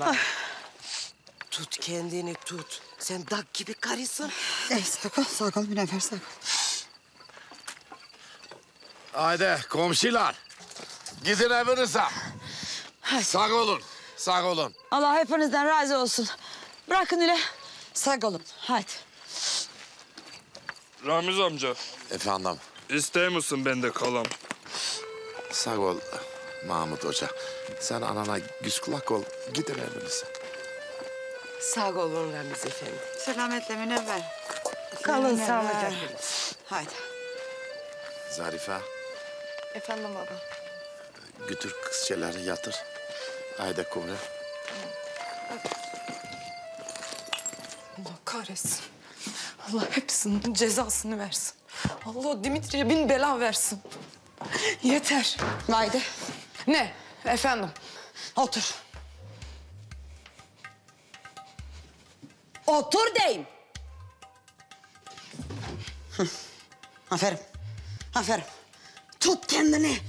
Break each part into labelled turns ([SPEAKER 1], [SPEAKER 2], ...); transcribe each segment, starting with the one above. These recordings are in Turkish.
[SPEAKER 1] bana.
[SPEAKER 2] Tut kendini tut. Sen dak gibi karısın.
[SPEAKER 1] Ey sağ ol Münevver sağ ol.
[SPEAKER 3] Haydi komşular. Gidin evinize. Sağ olun. Sağ olun.
[SPEAKER 1] Allah hepinizden razı olsun. Bırakın öyle. Sağ olun. Hadi.
[SPEAKER 4] Ramiz amca,
[SPEAKER 3] Efendim.
[SPEAKER 4] ister misin ben de kalam?
[SPEAKER 3] Sağ ol Mahmut Hoca. Sen anana güz kulak ol. Gidin evinize.
[SPEAKER 2] Sağ olun Ramiz Efendi.
[SPEAKER 1] Selametle Münevver.
[SPEAKER 2] Kalın sağlıcakla.
[SPEAKER 1] Haydi.
[SPEAKER 3] Zarife
[SPEAKER 5] Efendim baba.
[SPEAKER 3] götür kızçeleri yatır. Haydi kumru.
[SPEAKER 5] Allah kahretsin. Allah hepsinin cezasını versin. Allah Dimitri'ye bin bela versin. Yeter.
[SPEAKER 1] Haydi.
[SPEAKER 5] Ne? Efendim?
[SPEAKER 1] Otur. Otur deyim. Hı. Aferin. Aferin. Tut kendini.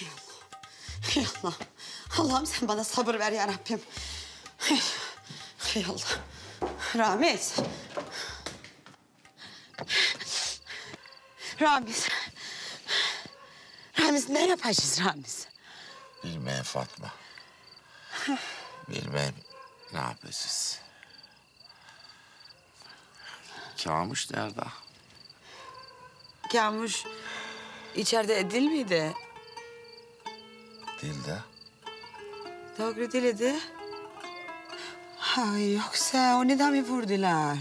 [SPEAKER 1] Ey Allah. Ey Allah. Allah'ım sen bana sabır ver ya Rabbim. Ey, ey Allah. Ramiz. Ramiz. Ramiz ne yapacağız Ramiz?
[SPEAKER 3] Bilmem Fatma. Bilmem ne yapacağız. Kamuş nerede?
[SPEAKER 1] Kamuş içeride değil miydi?
[SPEAKER 3] Değil de.
[SPEAKER 1] Doğru değildi. Ha, yoksa onu da mı vurdular?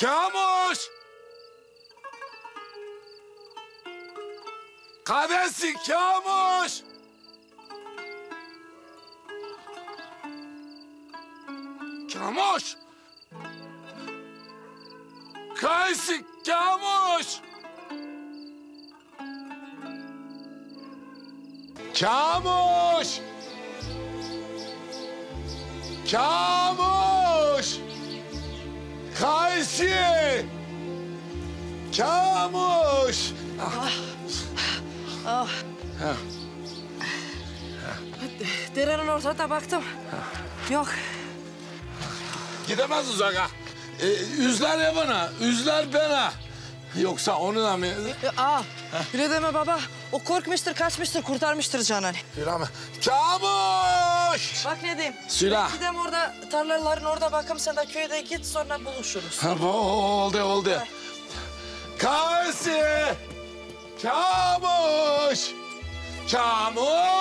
[SPEAKER 3] Kamuş! Kadesi Kamuş! Kamuş! Kaysi Kamuş! Kamuş! Kamuş! Kaysi! Kamuş!
[SPEAKER 5] Derenin ortada baktım. Yok.
[SPEAKER 3] Gidemez uzağa. Ee, üzler ya bana, üzler bana. Yoksa onu da mı?
[SPEAKER 5] E, aa, öyle deme baba. O korkmuştur, kaçmıştır, kurtarmıştır canını.
[SPEAKER 3] Filan mı? Kamuş!
[SPEAKER 5] Bak ne diyeyim.
[SPEAKER 3] Sülah.
[SPEAKER 5] Gidem orada tarlaların orada bakalım sen de köyde git sonra buluşuruz.
[SPEAKER 3] Ha, oldu, oldu. Kaysi! Kamuş! Kamuş!